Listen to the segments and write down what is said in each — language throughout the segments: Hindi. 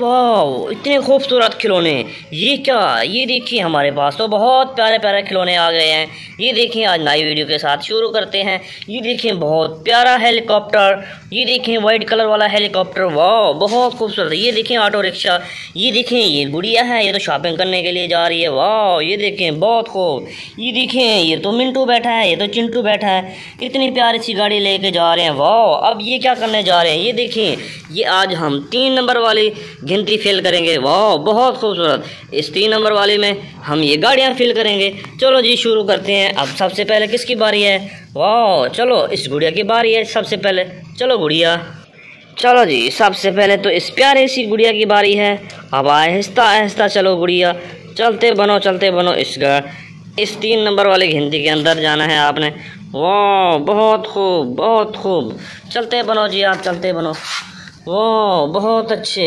वाह इतने खूबसूरत खिलौने। ये क्या? ये देखिए हमारे पास तो बहुत प्यारे प्यारे खिलौने आ गए हैं। ये देखिए आज नई वीडियो के साथ शुरू करते हैं। ये देखिए बहुत प्यारा हेलीकॉप्टर। ये देखिए वाइट कलर वाला हेलीकॉप्टर। वाह बहुत खूबसूरत। ये देखिए ऑटो रिक्शा। ये देखें ये गुड़िया है, ये तो शॉपिंग करने के लिए जा रही है। वाह ये देखें बहुत खूब। ये देखें ये तो मिंटू बैठा है, ये तो चिंटू बैठा है। इतनी प्यारी सी गाड़ी लेके जा रहे हैं। वाह अब ये क्या करने जा रहे हैं? ये देखें ये आज हम तीन नंबर वाली गिनती फिल करेंगे। वाह, बहुत खूबसूरत। इस तीन नंबर वाले में हम ये गाड़ियाँ फिल करेंगे। चलो जी, शुरू करते हैं। अब सबसे पहले किसकी बारी है? वाह, चलो, इस गुड़िया की बारी है सबसे पहले। चलो गुड़िया। चलो जी, सबसे पहले तो इस प्यारे सी गुड़िया की बारी है। अब आहिस्ता आहिस्ता चलो गुड़िया। चलते बनो चलते बनो इस इस तीन नंबर वाले घिंती के अंदर जाना है आपने। वाह, बहुत खूब बहुत खूब। चलते बनो जी, आप चलते बनो। वाह, बहुत अच्छे।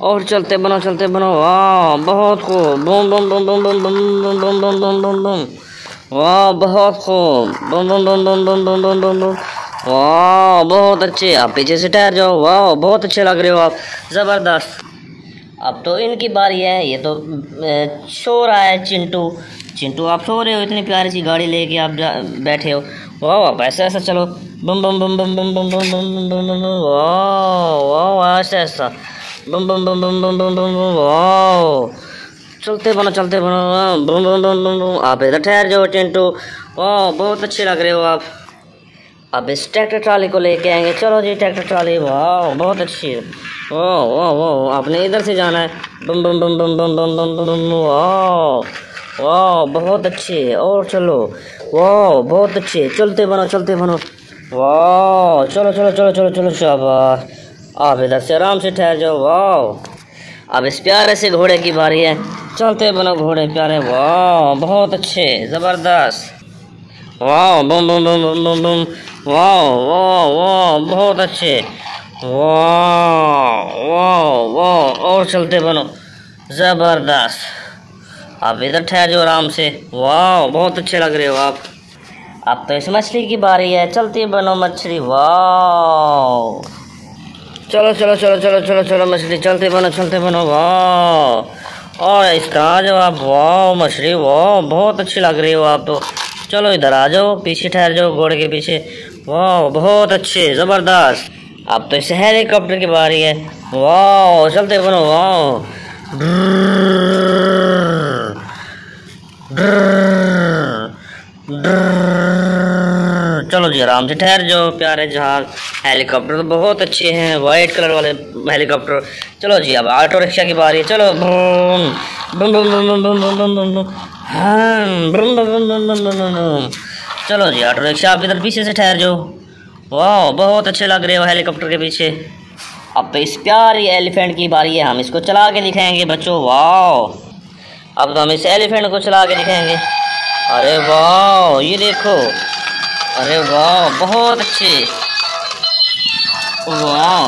और चलते बनो चलते बनो वाह बहुत खूब बम बम बम बम बम बम बम बम बम बम बम वाह बहुत खूब बम बम बम बम बम बम बम बम बम वाह बहुत अच्छे आप पीछे से ठहर जाओ वाह बहुत अच्छे लग रहे हो आप ज़बरदस्त अब तो इनकी बारी है ये तो सो रहा है चिंटू चिंटू आप सो रहे हो इतनी प्यारी सी गाड़ी लेके आप बैठे हो वाह आप ऐसा ऐसा चलो बम बम बम बम बम बम बम बम बम बम वाह वाह ऐसा ऐसा बम बम बम बम बम बम बम वाह चलते बनो चलते बनो बम बम बम बम बम आप इधर ठहर जाओ चिंटू वाह बहुत अच्छे लग रहे हो आप अब इस ट्रैक्टर ट्राली को लेके आएँगे चलो जी ट्रैक्टर ट्राली वाह बहुत अच्छी है वाह वाह वाह आपने इधर से जाना है बम बम बम बम बम बम बम बम वाह वाह बहुत अच्छे और चलो वाह बहुत अच्छे चलते बनो चलते बनो वाह चलो चलो चलो चलो चलो शाबाश आप इधर से आराम से ठहर जाओ वाह अब इस प्यारे से घोड़े की बारी है। चलते बनो घोड़े प्यारे वाह बहुत अच्छे, ज़बरदस्त। वाह बम बम बम बम बम बम। वाह वाह वाह बहुत अच्छे। वाह वाह वाह और चलते बनो। ज़बरदस्त। आप इधर ठहर जाओ आराम से। वाह बहुत अच्छे लग रहे हो आप। अब तो इस मछली की बारी है। चलती बनो मछली वाह चलो चलो चलो चलो चलो चलो, मछली, चलते बनो चलते बनो, वाह। और इस तरह आप वाह, मछली, वाह, बहुत अच्छी लग रही हो आप तो। चलो, इधर आ जाओ, पीछे ठहर जाओ, घोड़े के पीछे। वाह, बहुत अच्छे, ज़बरदस्त। अब तो इसे हेलीकॉप्टर की बारी है। वाह, चलते बनो, वाह। जी आराम से ठहर जाओ प्यारे जहाज़ हेलीकॉप्टर तो बहुत अच्छे हैं वाइट कलर वाले हेलीकॉप्टर चलो जी अब ऑटो रिक्शा की बारी है चलो चलो जी ऑटो रिक्शा आप इधर पीछे से ठहर जाओ वाह बहुत अच्छे लग रहे हो हेलीकॉप्टर के पीछे अब इस प्यारी एलिफेंट की बारी है हम इसको चला के दिखाएँगे बच्चों वाह अब तो हम इस एलिफेंट को चला के दिखाएँगे अरे वाह ये देखो अरे वाह, बहुत अच्छे। वाह।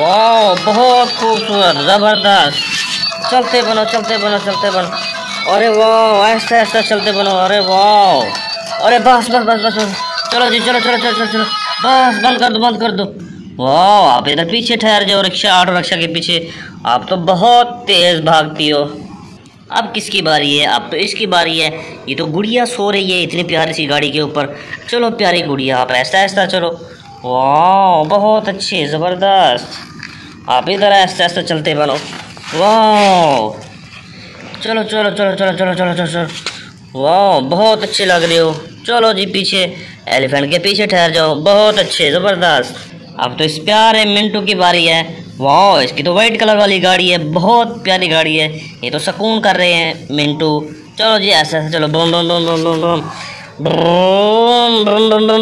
वाह, बहुत खूबसूरत, ज़बरदस्त। चलते बनो चलते बनो चलते बनो। अरे वाह, ऐसा ऐसा चलते बनो, अरे वाह। अरे बस बस बस बस चलो जी चलो चलो चलो चलो चलो। बस, बंद कर दो, बंद कर दो। वाह, आप इधर पीछे ठहर जाओ, रिक्शा, ऑटो, रिक्शा के पीछे। आप तो बहुत तेज़ भागती हो। अब किसकी बारी है? अब तो इसकी बारी है। ये तो गुड़िया सो रही है इतनी प्यारी सी गाड़ी के ऊपर। चलो प्यारी गुड़िया, आप ऐसा ऐसा चलो। वाह, बहुत अच्छे, ज़बरदस्त। आप इधर ऐसा ऐसा चलते बनो। वाह। चलो चलो चलो चलो चलो चलो चलो चलो। वाह, बहुत अच्छे लग रहे हो। चलो जी, पीछे। एलिफेंट के पीछे ठहर जाओ। बहुत अच्छे, ज़बरदस्त। अब तो इस प्यारे मिंटू की बारी है। वाह इसकी तो वाइट कलर वाली गाड़ी है बहुत प्यारी गाड़ी है ये तो सुकून कर रहे हैं मिंटू चलो जी ऐसे ऐसे चलो डोम डोम डोम डोम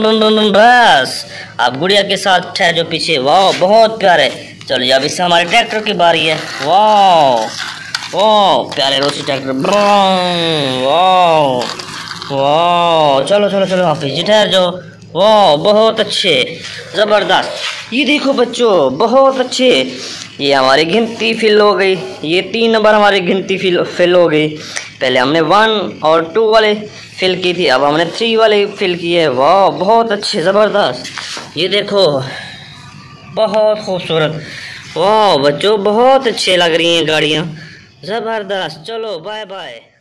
डोम डोम बस आप गुड़िया के साथ है जो पीछे वाह बहुत प्यारे चलो जी अब इससे हमारे ट्रैक्टर की बारी है वाह वाह प्यारे रोसी ट्रैक्टर वाह वाह चलो चलो चलो आप पीछे ठहर जाओ वाह, बहुत अच्छे, ज़बरदस्त। ये देखो बच्चों, बहुत अच्छे। ये हमारी गिनती फिल हो गई। ये तीन नंबर हमारी गिनती फिल फिल हो गई। पहले हमने वन और टू वाले फिल की थी, अब हमने थ्री वाले फिल की है। वाह, बहुत अच्छे, ज़बरदस्त। ये देखो, बहुत खूबसूरत। वाह, बच्चों, बहुत अच्छे लग रही हैं गाड़ियाँ। ज़बरदस्त, चलो बाय बाय